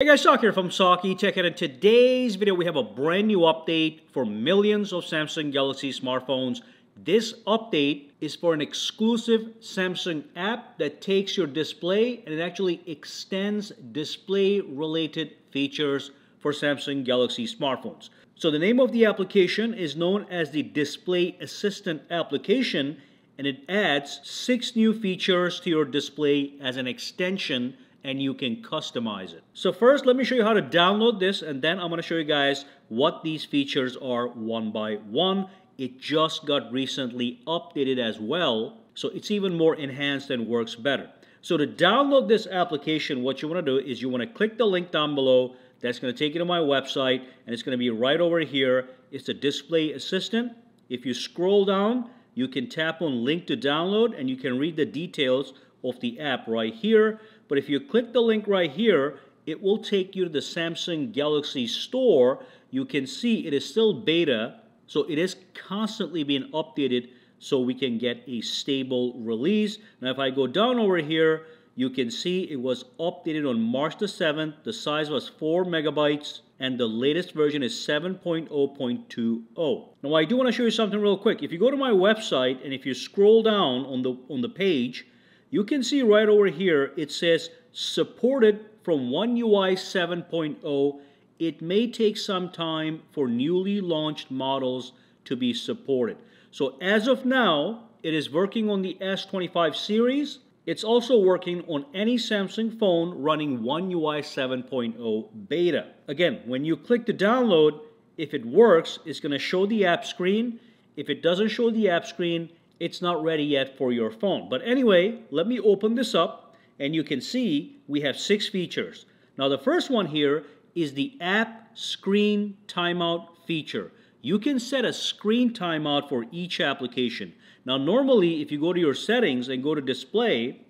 Hey guys, Saki here from SakiTech and in today's video we have a brand new update for millions of Samsung Galaxy smartphones. This update is for an exclusive Samsung app that takes your display and it actually extends display related features for Samsung Galaxy smartphones. So the name of the application is known as the Display Assistant application and it adds six new features to your display as an extension and you can customize it. So first, let me show you how to download this and then I'm going to show you guys what these features are one by one. It just got recently updated as well, so it's even more enhanced and works better. So to download this application, what you want to do is you want to click the link down below. That's going to take you to my website and it's going to be right over here. It's the Display Assistant. If you scroll down, you can tap on link to download and you can read the details of the app right here. But if you click the link right here, it will take you to the Samsung Galaxy store. You can see it is still beta, so it is constantly being updated so we can get a stable release. Now if I go down over here, you can see it was updated on March the 7th. The size was 4 megabytes and the latest version is 7.0.20. Now I do want to show you something real quick. If you go to my website and if you scroll down on the on the page, you can see right over here it says supported from One UI 7.0. It may take some time for newly launched models to be supported. So as of now, it is working on the S25 series. It's also working on any Samsung phone running One UI 7.0 beta. Again, when you click to download, if it works, it's going to show the app screen. If it doesn't show the app screen, it's not ready yet for your phone. But anyway, let me open this up and you can see we have six features. Now the first one here is the app screen timeout feature. You can set a screen timeout for each application. Now normally if you go to your settings and go to display,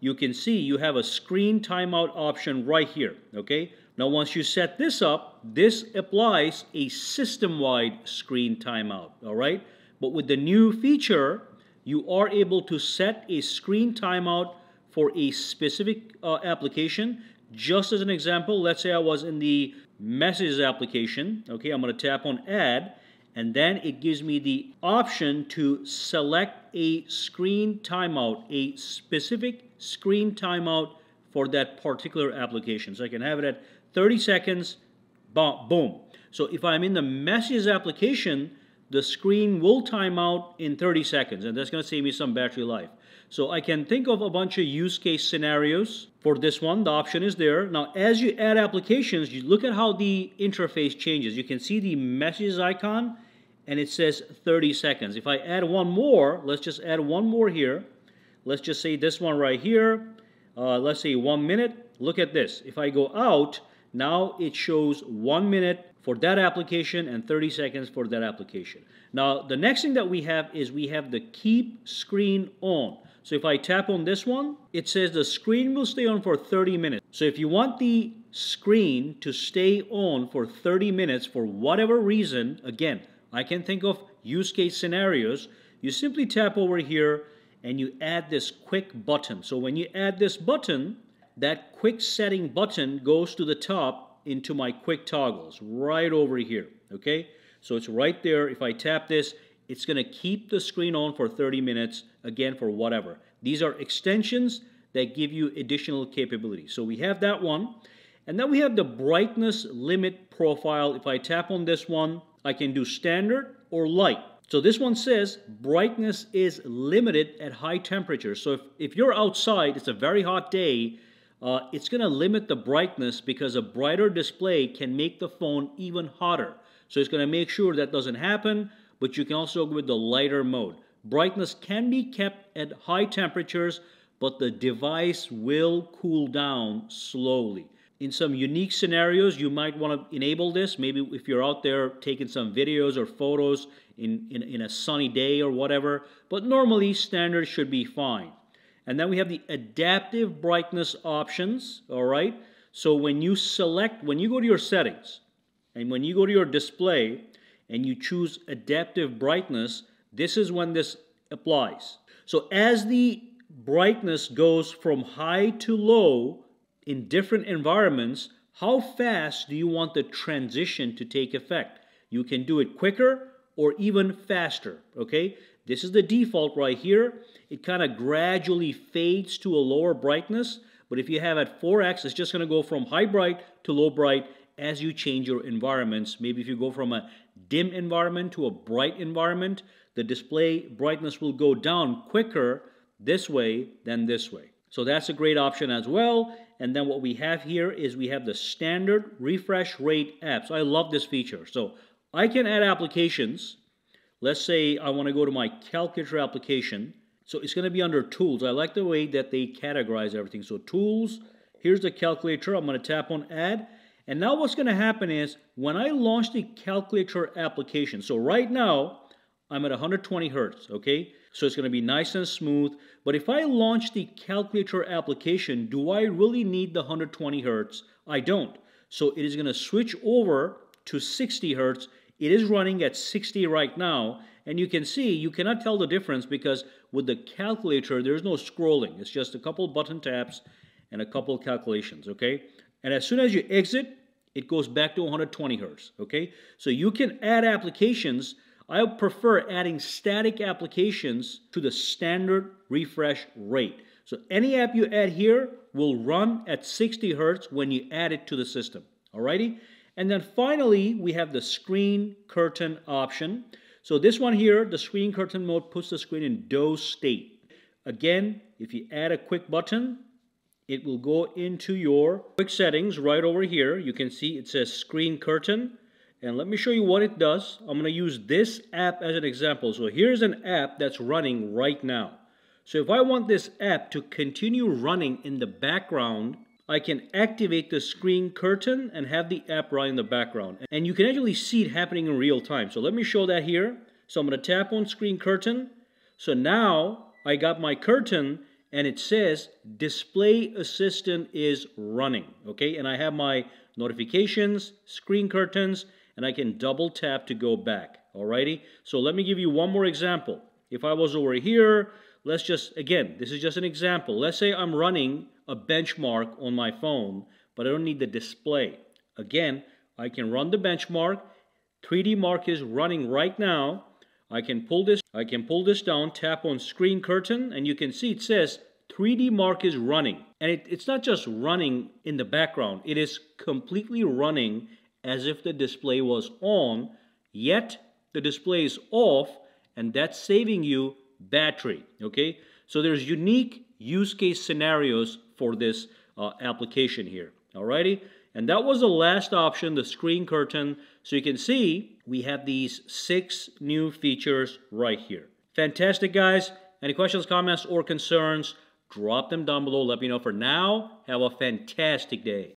you can see you have a screen timeout option right here, okay? Now once you set this up, this applies a system-wide screen timeout, all right? But with the new feature, you are able to set a screen timeout for a specific uh, application. Just as an example, let's say I was in the messages application. Okay, I'm going to tap on add and then it gives me the option to select a screen timeout, a specific screen timeout for that particular application. So I can have it at 30 seconds, boom. So if I'm in the messages application, the screen will time out in 30 seconds and that's going to save me some battery life. So I can think of a bunch of use case scenarios for this one. The option is there. Now as you add applications, you look at how the interface changes. You can see the messages icon and it says 30 seconds. If I add one more, let's just add one more here. Let's just say this one right here. Uh, let's say one minute. Look at this. If I go out, now it shows one minute for that application and 30 seconds for that application. Now, the next thing that we have is we have the keep screen on. So if I tap on this one, it says the screen will stay on for 30 minutes. So if you want the screen to stay on for 30 minutes for whatever reason, again, I can think of use case scenarios. You simply tap over here and you add this quick button. So when you add this button, that quick setting button goes to the top into my quick toggles right over here, okay? So it's right there. If I tap this, it's going to keep the screen on for 30 minutes, again, for whatever. These are extensions that give you additional capability. So we have that one. And then we have the brightness limit profile. If I tap on this one, I can do standard or light. So this one says brightness is limited at high temperatures. So if, if you're outside, it's a very hot day, uh, it's going to limit the brightness because a brighter display can make the phone even hotter. So it's going to make sure that doesn't happen, but you can also go with the lighter mode. Brightness can be kept at high temperatures, but the device will cool down slowly. In some unique scenarios, you might want to enable this. Maybe if you're out there taking some videos or photos in, in, in a sunny day or whatever. But normally, standard should be fine. And then we have the adaptive brightness options, all right? So when you select, when you go to your settings, and when you go to your display, and you choose adaptive brightness, this is when this applies. So as the brightness goes from high to low in different environments, how fast do you want the transition to take effect? You can do it quicker or even faster, okay? This is the default right here. It kind of gradually fades to a lower brightness, but if you have at 4x, it's just going to go from high bright to low bright as you change your environments. Maybe if you go from a dim environment to a bright environment, the display brightness will go down quicker this way than this way. So that's a great option as well. And then what we have here is we have the standard refresh rate apps. I love this feature. So I can add applications. Let's say I want to go to my calculator application. So it's going to be under tools. I like the way that they categorize everything. So tools, here's the calculator. I'm going to tap on add. And now what's going to happen is when I launch the calculator application, so right now I'm at 120 hertz, okay? So it's going to be nice and smooth. But if I launch the calculator application, do I really need the 120 hertz? I don't. So it is going to switch over to 60 hertz. It is running at 60 right now. And you can see, you cannot tell the difference because with the calculator, there's no scrolling. It's just a couple button taps and a couple calculations, okay? And as soon as you exit, it goes back to 120 hertz, okay? So you can add applications. I prefer adding static applications to the standard refresh rate. So any app you add here will run at 60 hertz when you add it to the system, alrighty? And then finally, we have the screen curtain option. So this one here, the screen curtain mode puts the screen in doze state. Again, if you add a quick button, it will go into your quick settings right over here. You can see it says screen curtain. And let me show you what it does. I'm going to use this app as an example. So here's an app that's running right now. So if I want this app to continue running in the background, I can activate the screen curtain and have the app run in the background. And you can actually see it happening in real time. So let me show that here. So I'm going to tap on screen curtain. So now I got my curtain and it says display assistant is running okay and I have my notifications screen curtains and I can double tap to go back alrighty so let me give you one more example if I was over here let's just again this is just an example let's say I'm running a benchmark on my phone but I don't need the display again I can run the benchmark 3DMark is running right now I can pull this I can pull this down, tap on screen curtain, and you can see it says 3DMark is running. And it, it's not just running in the background, it is completely running as if the display was on, yet the display is off, and that's saving you battery. Okay, so there's unique use case scenarios for this uh, application here. Alrighty, and that was the last option, the screen curtain. So you can see we have these six new features right here. Fantastic, guys. Any questions, comments, or concerns, drop them down below. Let me know. For now, have a fantastic day.